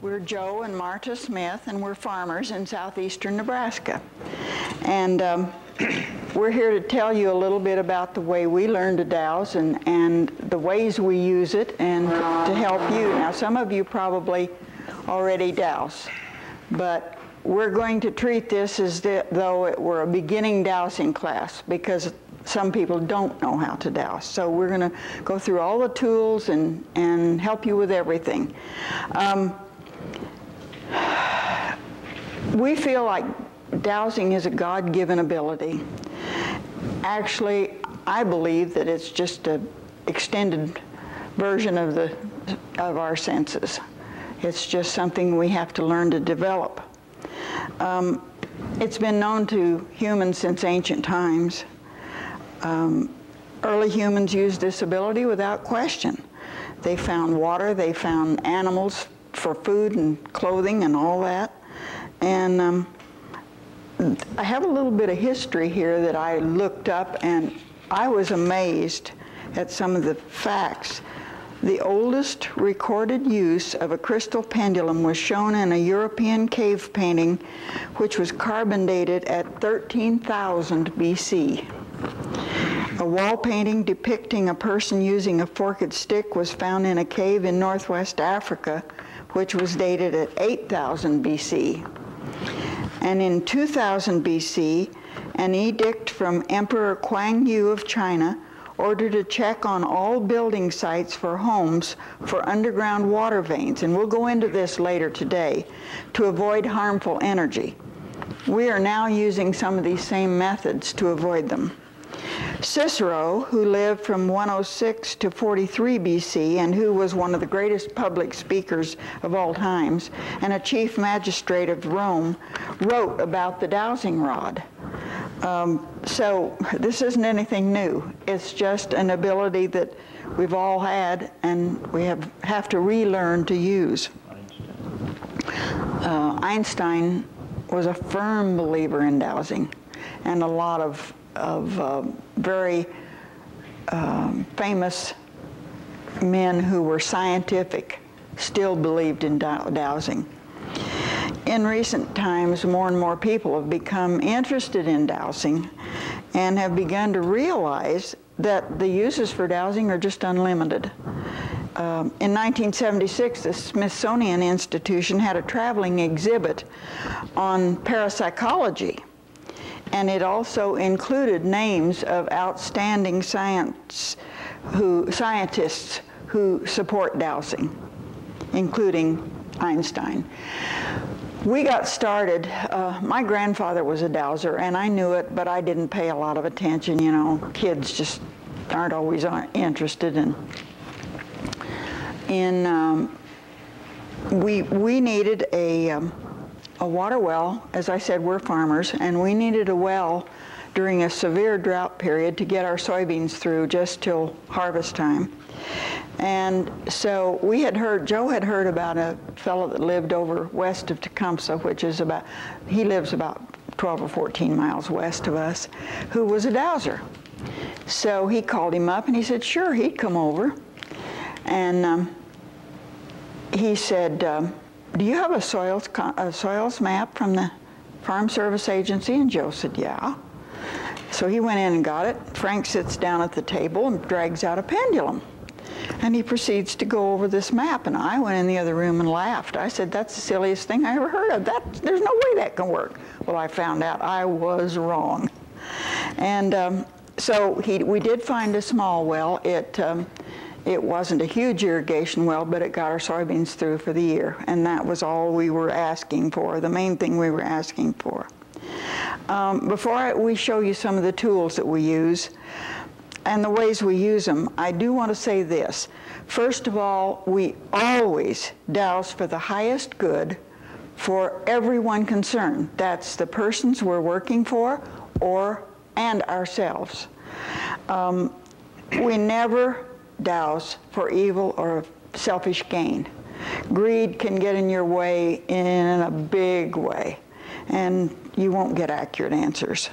We're Joe and Marta Smith, and we're farmers in southeastern Nebraska. And um, we're here to tell you a little bit about the way we learn to dowse and, and the ways we use it and to help you. Now, some of you probably already dowse, but we're going to treat this as though it were a beginning dowsing class because some people don't know how to dowse. So we're going to go through all the tools and, and help you with everything. Um, we feel like dowsing is a God-given ability. Actually, I believe that it's just an extended version of, the, of our senses. It's just something we have to learn to develop. Um, it's been known to humans since ancient times. Um, early humans used this ability without question. They found water, they found animals for food and clothing and all that. And um, I have a little bit of history here that I looked up and I was amazed at some of the facts. The oldest recorded use of a crystal pendulum was shown in a European cave painting which was carbon dated at 13,000 BC. A wall painting depicting a person using a forked stick was found in a cave in northwest Africa, which was dated at 8000 BC. And in 2000 BC, an edict from Emperor Kuang Yu of China ordered a check on all building sites for homes for underground water veins, and we'll go into this later today, to avoid harmful energy. We are now using some of these same methods to avoid them. Cicero, who lived from 106 to 43 BC and who was one of the greatest public speakers of all times and a chief magistrate of Rome, wrote about the dowsing rod. Um, so this isn't anything new. It's just an ability that we've all had and we have, have to relearn to use. Uh, Einstein was a firm believer in dowsing and a lot of of uh, very um, famous men who were scientific still believed in dowsing. In recent times, more and more people have become interested in dowsing and have begun to realize that the uses for dowsing are just unlimited. Um, in 1976, the Smithsonian Institution had a traveling exhibit on parapsychology and it also included names of outstanding science who, scientists who support dowsing, including Einstein. We got started, uh, my grandfather was a dowser and I knew it, but I didn't pay a lot of attention, you know, kids just aren't always interested in, in um, we, we needed a, um, a water well. As I said, we're farmers, and we needed a well during a severe drought period to get our soybeans through just till harvest time. And so we had heard, Joe had heard about a fellow that lived over west of Tecumseh, which is about, he lives about 12 or 14 miles west of us, who was a dowser. So he called him up and he said, sure, he'd come over. And um, he said, um, do you have a soils, a soils map from the Farm Service Agency? And Joe said, yeah. So he went in and got it. Frank sits down at the table and drags out a pendulum. And he proceeds to go over this map, and I went in the other room and laughed. I said, that's the silliest thing I ever heard of. That, there's no way that can work. Well, I found out I was wrong. And um, so he, we did find a small well. It, um, it wasn't a huge irrigation well, but it got our soybeans through for the year. And that was all we were asking for, the main thing we were asking for. Um, before I, we show you some of the tools that we use and the ways we use them, I do want to say this. First of all, we always dowse for the highest good for everyone concerned. That's the persons we're working for or and ourselves. Um, we never dowse for evil or selfish gain. Greed can get in your way in a big way, and you won't get accurate answers.